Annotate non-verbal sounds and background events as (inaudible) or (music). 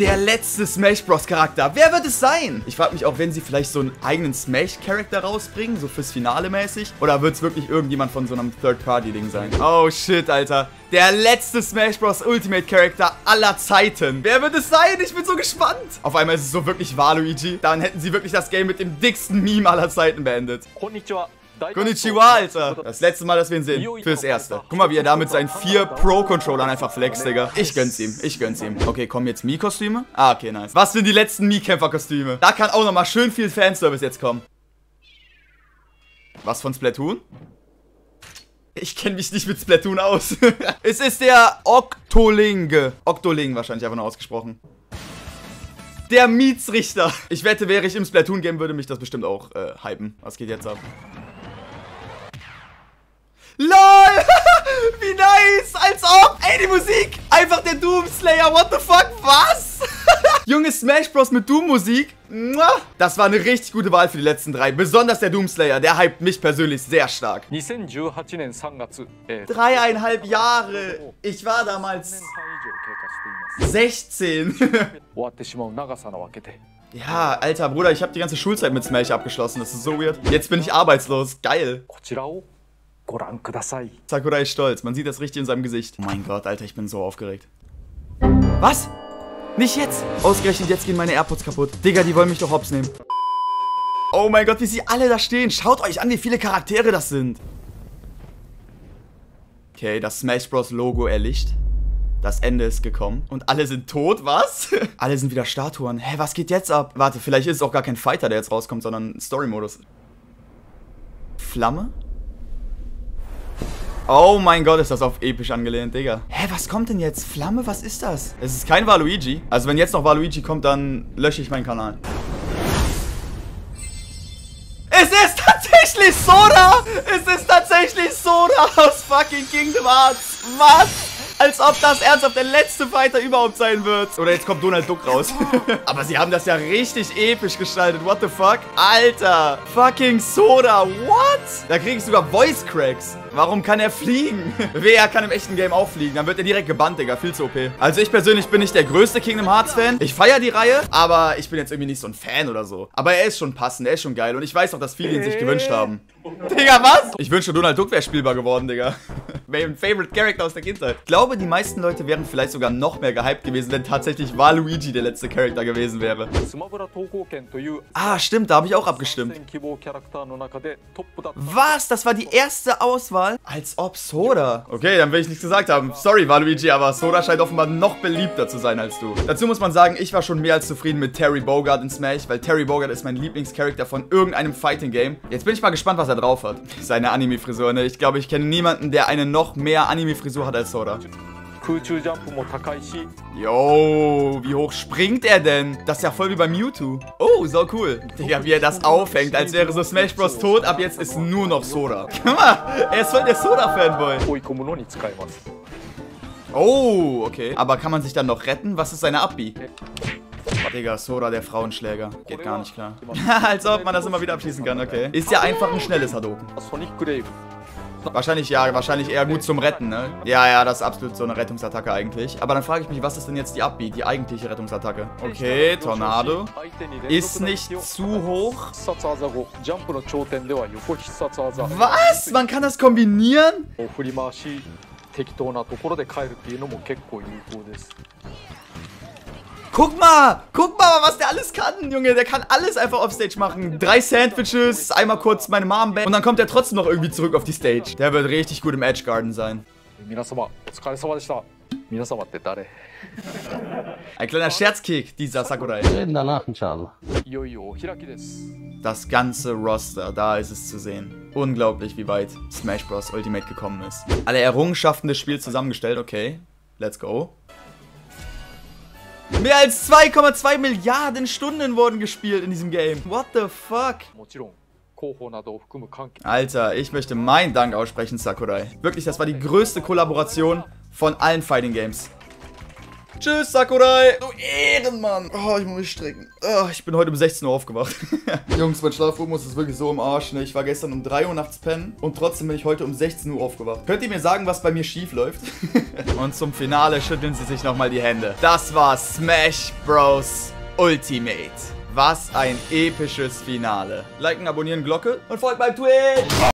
Der letzte Smash Bros. Charakter. Wer wird es sein? Ich frage mich auch, wenn sie vielleicht so einen eigenen Smash-Charakter rausbringen, so fürs Finale mäßig. Oder wird es wirklich irgendjemand von so einem Third-Party-Ding sein? Oh shit, Alter. Der letzte Smash Bros. Ultimate Character aller Zeiten. Wer wird es sein? Ich bin so gespannt. Auf einmal ist es so wirklich Waluigi. Dann hätten sie wirklich das Game mit dem dicksten Meme aller Zeiten beendet. Konnichiwa. Konnichiwa, Alter. Das letzte Mal, dass wir ihn sehen. Fürs Erste. Guck mal, wie er da mit seinen vier Pro-Controllern einfach flext, Digga. Ich gönn's ihm. Ich gönn's ihm. Okay, kommen jetzt Mii-Kostüme? Ah, okay, nice. Was sind die letzten Mii-Kämpfer-Kostüme? Da kann auch nochmal schön viel Fanservice jetzt kommen. Was von Splatoon? Ich kenne mich nicht mit Splatoon aus. (laughs) es ist der Octoling. Octoling wahrscheinlich einfach nur ausgesprochen. Der Mietsrichter. Ich wette, wäre ich im Splatoon-Game, würde mich das bestimmt auch äh, hypen. Was geht jetzt ab? LOL! (laughs) Wie nice! Als ob! Ey, die Musik! Einfach der Doom Slayer! What the fuck? Was? (laughs) Junge Smash Bros. mit Doom-Musik? Das war eine richtig gute Wahl für die letzten drei. Besonders der Doomslayer, der hypt mich persönlich sehr stark. Dreieinhalb Jahre. Ich war damals 16. (laughs) Ja, alter Bruder, ich habe die ganze Schulzeit mit Smash abgeschlossen. Das ist so weird. Jetzt bin ich arbeitslos. Geil. Sakurai ist stolz. Man sieht das richtig in seinem Gesicht. Oh mein Gott, Alter, ich bin so aufgeregt. Was? Nicht jetzt. Ausgerechnet jetzt gehen meine AirPods kaputt. Digga, die wollen mich doch hops nehmen. Oh mein Gott, wie sie alle da stehen. Schaut euch an, wie viele Charaktere das sind. Okay, das Smash Bros. Logo erlicht. Das Ende ist gekommen. Und alle sind tot, was? (laughs) alle sind wieder Statuen. Hä, was geht jetzt ab? Warte, vielleicht ist es auch gar kein Fighter, der jetzt rauskommt, sondern ein Story-Modus. Flamme? Oh mein Gott, ist das auf episch angelehnt, Digga. Hä, was kommt denn jetzt? Flamme, was ist das? Es ist kein Waluigi. Also wenn jetzt noch Waluigi kommt, dann lösche ich meinen Kanal. Es ist tatsächlich Soda! Es ist tatsächlich Soda aus fucking Kingdom Hearts. Was? Als ob das ernsthaft der letzte Fighter überhaupt sein wird. Oder jetzt kommt Donald Duck raus. (laughs) Aber sie haben das ja richtig episch gestaltet. What the fuck? Alter. Fucking Soda. What? Da kriege ich sogar Voice Cracks. Warum kann er fliegen? (laughs) Wer kann im echten Game auch fliegen? Dann wird er direkt gebannt, Digga. Viel zu OP. Also ich persönlich bin nicht der größte Kingdom Hearts Fan. Ich feiere die Reihe, aber ich bin jetzt irgendwie nicht so ein Fan oder so. Aber er ist schon passend, er ist schon geil. Und ich weiß auch, dass viele ihn sich gewünscht haben. Digga, was? Ich wünschte, Donald Duck wäre spielbar geworden, Digga mein Favorite Character aus der Kindheit. Ich glaube, die meisten Leute wären vielleicht sogar noch mehr gehypt gewesen, wenn tatsächlich Waluigi der letzte Charakter gewesen wäre. Ah, stimmt, da habe ich auch abgestimmt. Was? Das war die erste Auswahl? Als ob Soda. Okay, dann will ich nichts gesagt haben. Sorry, Waluigi, aber Soda scheint offenbar noch beliebter zu sein als du. Dazu muss man sagen, ich war schon mehr als zufrieden mit Terry Bogard in Smash, weil Terry Bogard ist mein Lieblingscharakter von irgendeinem Fighting Game. Jetzt bin ich mal gespannt, was er drauf hat. Seine Anime-Frisur, ne? Ich glaube, ich kenne niemanden, der eine noch noch mehr Anime-Frisur hat als Soda. Yo, wie hoch springt er denn? Das ist ja voll wie bei Mewtwo. Oh, so cool. Digga, wie er das aufhängt, als wäre so Smash Bros. tot, ab jetzt ist nur noch Soda. (laughs) Guck mal, er ist voll der Soda-Fanboy. Oh, okay. Aber kann man sich dann noch retten? Was ist seine Abbi? Digga, Soda, der Frauenschläger. Geht gar nicht klar. (laughs) Als ob man das immer wieder abschließen kann, okay. Ist ja einfach ein schnelles Hadoken. Sonic Grave. Wahrscheinlich ja, wahrscheinlich eher gut zum Retten, ne? Ja, ja, das ist absolut so eine Rettungsattacke eigentlich. Aber dann frage ich mich, was ist denn jetzt die Upbeat, die eigentliche Rettungsattacke? Okay, Tornado. Ist nicht zu hoch. Was? Man kann das kombinieren? Guck mal, guck mal, was der alles kann, Junge. Der kann alles einfach offstage machen. Drei Sandwiches, einmal kurz meine Mom bang. Und dann kommt er trotzdem noch irgendwie zurück auf die Stage. Der wird richtig gut im Edge Garden sein. Ein kleiner Scherzkick, dieser Sakurai. Das ganze Roster, da ist es zu sehen. Unglaublich, wie weit Smash Bros. Ultimate gekommen ist. Alle Errungenschaften des Spiels zusammengestellt, okay. Let's go. Mehr als 2,2 Milliarden Stunden wurden gespielt in diesem Game. What the fuck? Alter, ich möchte meinen Dank aussprechen, Sakurai. Wirklich, das war die größte Kollaboration von allen Fighting Games. Tschüss, Sakurai. Du Ehrenmann. Oh, ich muss mich strecken. Oh, ich bin heute um 16 Uhr aufgewacht. (laughs) Jungs, mein Schlafrhythmus ist wirklich so im Arsch. Ne? Ich war gestern um 3 Uhr nachts pennen und trotzdem bin ich heute um 16 Uhr aufgewacht. Könnt ihr mir sagen, was bei mir schief läuft? (laughs) und zum Finale schütteln sie sich nochmal die Hände. Das war Smash Bros. Ultimate. Was ein episches Finale. Liken, abonnieren, Glocke und folgt beim Twitch.